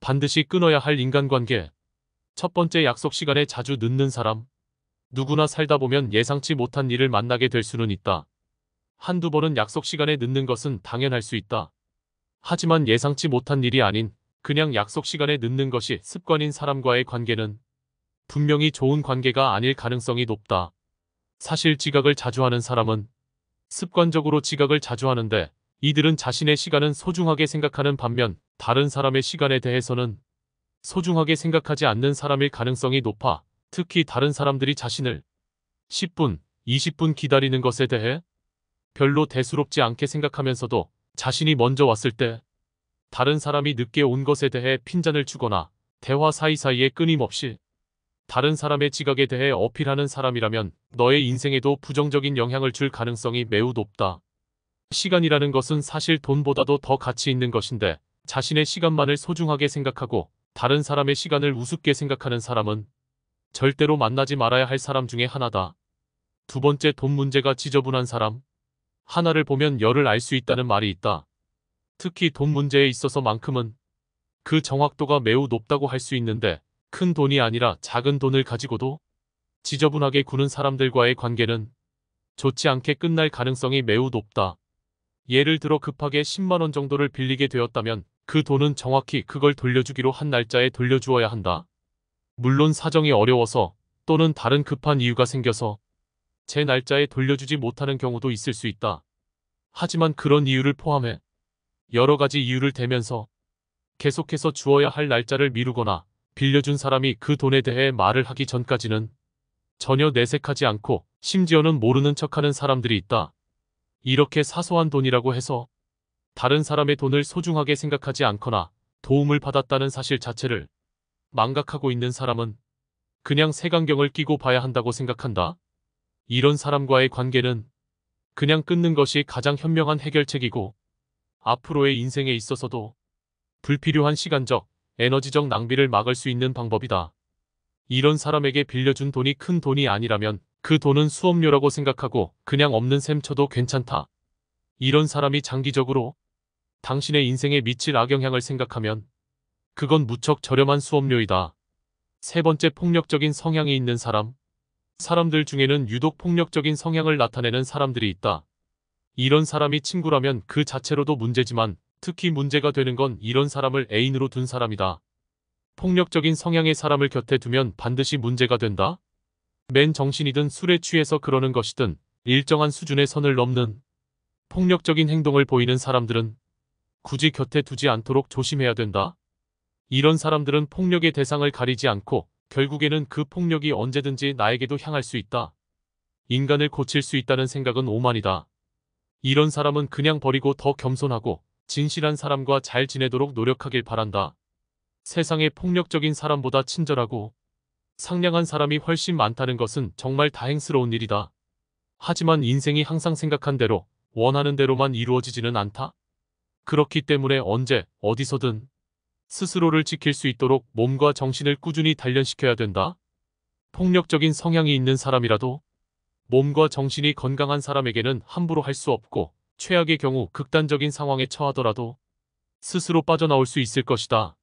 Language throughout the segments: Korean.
반드시 끊어야 할 인간관계. 첫 번째 약속 시간에 자주 늦는 사람. 누구나 살다 보면 예상치 못한 일을 만나게 될 수는 있다. 한두 번은 약속 시간에 늦는 것은 당연할 수 있다. 하지만 예상치 못한 일이 아닌 그냥 약속 시간에 늦는 것이 습관인 사람과의 관계는 분명히 좋은 관계가 아닐 가능성이 높다. 사실 지각을 자주 하는 사람은 습관적으로 지각을 자주 하는데 이들은 자신의 시간은 소중하게 생각하는 반면 다른 사람의 시간에 대해서는 소중하게 생각하지 않는 사람일 가능성이 높아 특히 다른 사람들이 자신을 10분, 20분 기다리는 것에 대해 별로 대수롭지 않게 생각하면서도 자신이 먼저 왔을 때 다른 사람이 늦게 온 것에 대해 핀잔을 주거나 대화 사이사이에 끊임없이 다른 사람의 지각에 대해 어필하는 사람이라면 너의 인생에도 부정적인 영향을 줄 가능성이 매우 높다. 시간이라는 것은 사실 돈보다도 더 가치 있는 것인데 자신의 시간만을 소중하게 생각하고 다른 사람의 시간을 우습게 생각하는 사람은 절대로 만나지 말아야 할 사람 중에 하나다. 두 번째 돈 문제가 지저분한 사람. 하나를 보면 열을 알 수 있다는 말이 있다. 특히 돈 문제에 있어서만큼은 그 정확도가 매우 높다고 할 수 있는데 큰 돈이 아니라 작은 돈을 가지고도 지저분하게 구는 사람들과의 관계는 좋지 않게 끝날 가능성이 매우 높다. 예를 들어 급하게 10만원 정도를 빌리게 되었다면 그 돈은 정확히 그걸 돌려주기로 한 날짜에 돌려주어야 한다. 물론 사정이 어려워서 또는 다른 급한 이유가 생겨서 제 날짜에 돌려주지 못하는 경우도 있을 수 있다. 하지만 그런 이유를 포함해 여러 가지 이유를 대면서 계속해서 주어야 할 날짜를 미루거나 빌려준 사람이 그 돈에 대해 말을 하기 전까지는 전혀 내색하지 않고 심지어는 모르는 척하는 사람들이 있다. 이렇게 사소한 돈이라고 해서 다른 사람의 돈을 소중하게 생각하지 않거나 도움을 받았다는 사실 자체를 망각하고 있는 사람은 그냥 색안경을 끼고 봐야 한다고 생각한다. 이런 사람과의 관계는 그냥 끊는 것이 가장 현명한 해결책이고 앞으로의 인생에 있어서도 불필요한 시간적, 에너지적 낭비를 막을 수 있는 방법이다. 이런 사람에게 빌려준 돈이 큰 돈이 아니라면 그 돈은 수업료라고 생각하고 그냥 없는 셈 쳐도 괜찮다. 이런 사람이 장기적으로 당신의 인생에 미칠 악영향을 생각하면 그건 무척 저렴한 수업료이다. 세 번째 폭력적인 성향이 있는 사람. 사람들 중에는 유독 폭력적인 성향을 나타내는 사람들이 있다. 이런 사람이 친구라면 그 자체로도 문제지만 특히 문제가 되는 건 이런 사람을 애인으로 둔 사람이다. 폭력적인 성향의 사람을 곁에 두면 반드시 문제가 된다. 맨 정신이든 술에 취해서 그러는 것이든 일정한 수준의 선을 넘는 폭력적인 행동을 보이는 사람들은 굳이 곁에 두지 않도록 조심해야 된다. 이런 사람들은 폭력의 대상을 가리지 않고 결국에는 그 폭력이 언제든지 나에게도 향할 수 있다. 인간을 고칠 수 있다는 생각은 오만이다. 이런 사람은 그냥 버리고 더 겸손하고 진실한 사람과 잘 지내도록 노력하길 바란다. 세상에 폭력적인 사람보다 친절하고 상냥한 사람이 훨씬 많다는 것은 정말 다행스러운 일이다. 하지만 인생이 항상 생각한 대로 원하는 대로만 이루어지지는 않다. 그렇기 때문에 언제 어디서든 스스로를 지킬 수 있도록 몸과 정신을 꾸준히 단련시켜야 된다. 폭력적인 성향이 있는 사람이라도 몸과 정신이 건강한 사람에게는 함부로 할 수 없고 최악의 경우 극단적인 상황에 처하더라도 스스로 빠져나올 수 있을 것이다.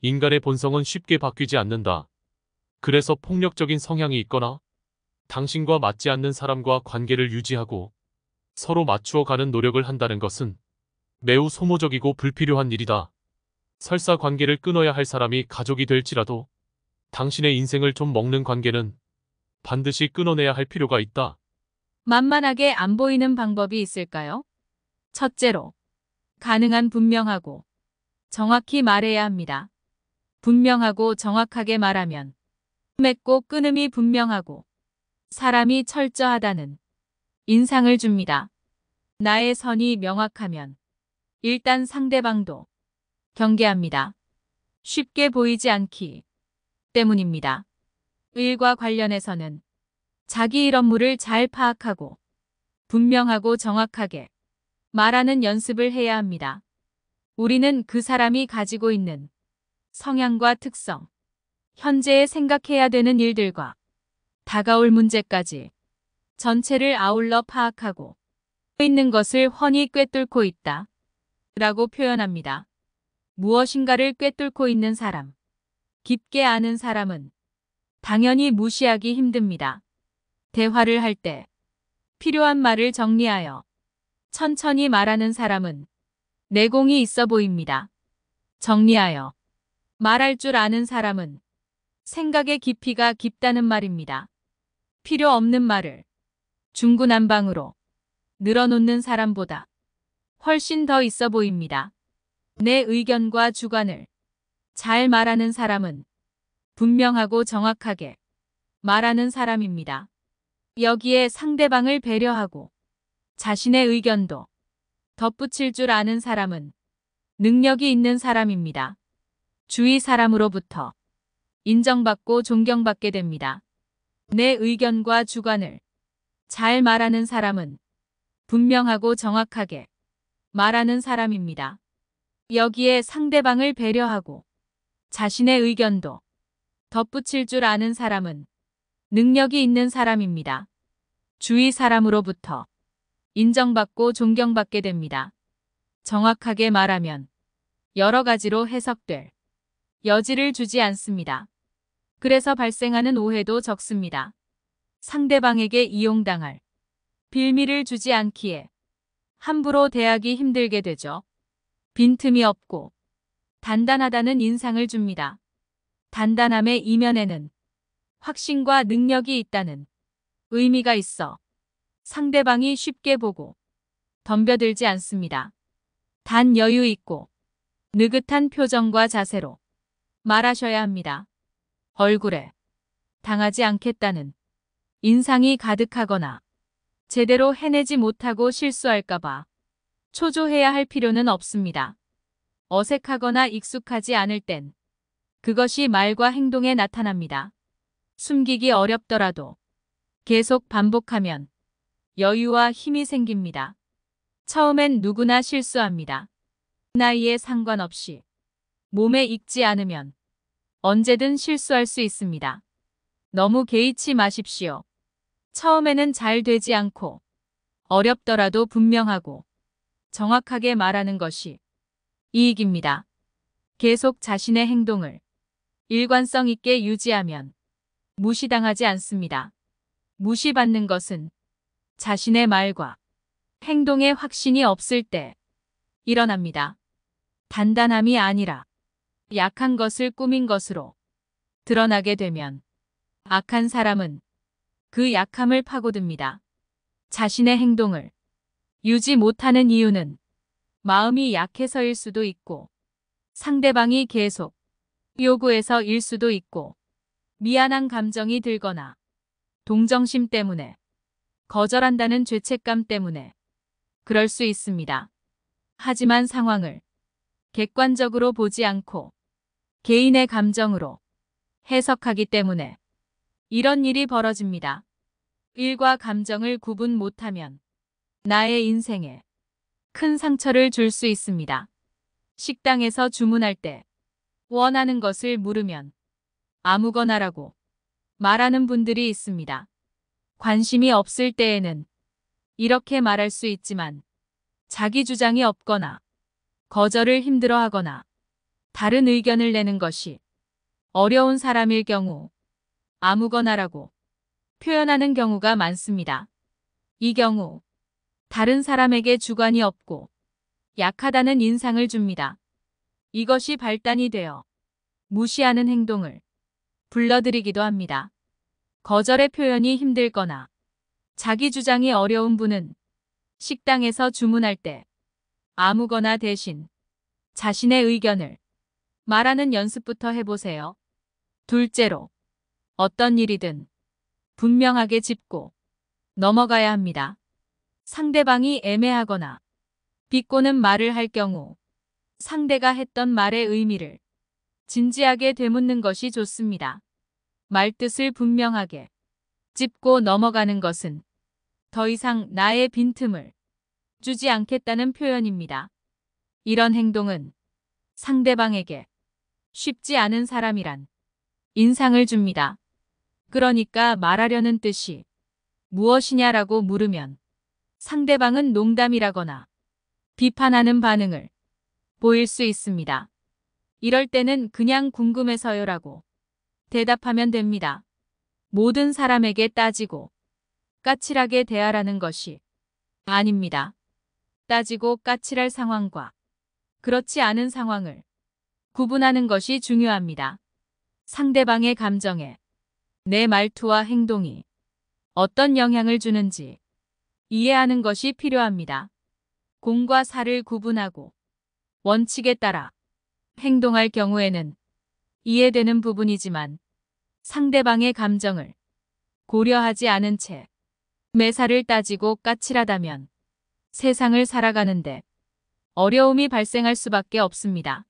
인간의 본성은 쉽게 바뀌지 않는다. 그래서 폭력적인 성향이 있거나 당신과 맞지 않는 사람과 관계를 유지하고 서로 맞추어 가는 노력을 한다는 것은 매우 소모적이고 불필요한 일이다. 설사 관계를 끊어야 할 사람이 가족이 될지라도 당신의 인생을 좀 먹는 관계는 반드시 끊어내야 할 필요가 있다. 만만하게 안 보이는 방법이 있을까요? 첫째로, 가능한 분명하고 정확히 말해야 합니다. 분명하고 정확하게 말하면 맺고 끊음이 분명하고 사람이 철저하다는 인상을 줍니다. 나의 선이 명확하면 일단 상대방도 경계합니다. 쉽게 보이지 않기 때문입니다. 일과 관련해서는 자기 일 업무를 잘 파악하고 분명하고 정확하게 말하는 연습을 해야 합니다. 우리는 그 사람이 가지고 있는 성향과 특성, 현재에 생각해야 되는 일들과 다가올 문제까지 전체를 아울러 파악하고 있는 것을 훤히 꿰뚫고 있다. 라고 표현합니다. 무엇인가를 꿰뚫고 있는 사람. 깊게 아는 사람은 당연히 무시하기 힘듭니다. 대화를 할 때 필요한 말을 정리하여 천천히 말하는 사람은 내공이 있어 보입니다. 정리하여 말할 줄 아는 사람은 생각의 깊이가 깊다는 말입니다. 필요 없는 말을 중구난방으로 늘어놓는 사람보다 훨씬 더 있어 보입니다. 내 의견과 주관을 잘 말하는 사람은 분명하고 정확하게 말하는 사람입니다. 여기에 상대방을 배려하고 자신의 의견도 덧붙일 줄 아는 사람은 능력이 있는 사람입니다. 주위 사람으로부터 인정받고 존경받게 됩니다. 내 의견과 주관을 잘 말하는 사람은 분명하고 정확하게 말하는 사람입니다. 여기에 상대방을 배려하고 자신의 의견도 덧붙일 줄 아는 사람은 능력이 있는 사람입니다. 주위 사람으로부터 인정받고 존경받게 됩니다. 정확하게 말하면 여러 가지로 해석될 여지를 주지 않습니다. 그래서 발생하는 오해도 적습니다. 상대방에게 이용당할 빌미를 주지 않기에 함부로 대하기 힘들게 되죠. 빈틈이 없고 단단하다는 인상을 줍니다. 단단함의 이면에는 확신과 능력이 있다는 의미가 있어 상대방이 쉽게 보고 덤벼들지 않습니다. 단 여유 있고 느긋한 표정과 자세로 말하셔야 합니다. 얼굴에 당하지 않겠다는 인상이 가득하거나 제대로 해내지 못하고 실수할까봐 초조해야 할 필요는 없습니다. 어색하거나 익숙하지 않을 땐 그것이 말과 행동에 나타납니다. 숨기기 어렵더라도 계속 반복하면 여유와 힘이 생깁니다. 처음엔 누구나 실수합니다. 나이에 상관없이 몸에 익지 않으면 언제든 실수할 수 있습니다. 너무 개의치 마십시오. 처음에는 잘 되지 않고 어렵더라도 분명하고 정확하게 말하는 것이 이익입니다. 계속 자신의 행동을 일관성 있게 유지하면 무시당하지 않습니다. 무시받는 것은 자신의 말과 행동에 확신이 없을 때 일어납니다. 단단함이 아니라 약한 것을 꾸민 것으로 드러나게 되면 악한 사람은 그 약함을 파고듭니다. 자신의 행동을 유지 못하는 이유는 마음이 약해서일 수도 있고 상대방이 계속 요구해서 일 수도 있고 미안한 감정이 들거나 동정심 때문에 거절한다는 죄책감 때문에 그럴 수 있습니다. 하지만 상황을 객관적으로 보지 않고 개인의 감정으로 해석하기 때문에 이런 일이 벌어집니다. 일과 감정을 구분 못하면 나의 인생에 큰 상처를 줄 수 있습니다. 식당에서 주문할 때 원하는 것을 물으면 아무거나라고 말하는 분들이 있습니다. 관심이 없을 때에는 이렇게 말할 수 있지만 자기 주장이 없거나 거절을 힘들어 하거나 다른 의견을 내는 것이 어려운 사람일 경우 아무거나라고 표현하는 경우가 많습니다. 이 경우 다른 사람에게 주관이 없고 약하다는 인상을 줍니다. 이것이 발단이 되어 무시하는 행동을 불러들이기도 합니다. 거절의 표현이 힘들거나 자기 주장이 어려운 분은 식당에서 주문할 때 아무거나 대신 자신의 의견을 말하는 연습부터 해보세요. 둘째로 어떤 일이든 분명하게 짚고 넘어가야 합니다. 상대방이 애매하거나 비꼬는 말을 할 경우 상대가 했던 말의 의미를 진지하게 되묻는 것이 좋습니다. 말뜻을 분명하게 짚고 넘어가는 것은 더 이상 나의 빈틈을 주지 않겠다는 표현입니다. 이런 행동은 상대방에게 쉽지 않은 사람이란 인상을 줍니다. 그러니까 말하려는 뜻이 무엇이냐라고 물으면 상대방은 농담이라거나 비판하는 반응을 보일 수 있습니다. 이럴 때는 그냥 궁금해서요라고 대답하면 됩니다. 모든 사람에게 따지고 까칠하게 대하라는 것이 아닙니다. 따지고 까칠할 상황과 그렇지 않은 상황을 구분하는 것이 중요합니다. 상대방의 감정에 내 말투와 행동이 어떤 영향을 주는지 이해하는 것이 필요합니다. 공과 사를 구분하고 원칙에 따라 행동할 경우에는 이해되는 부분이지만 상대방의 감정을 고려하지 않은 채 매사를 따지고 까칠하다면 세상을 살아가는데 어려움이 발생할 수밖에 없습니다.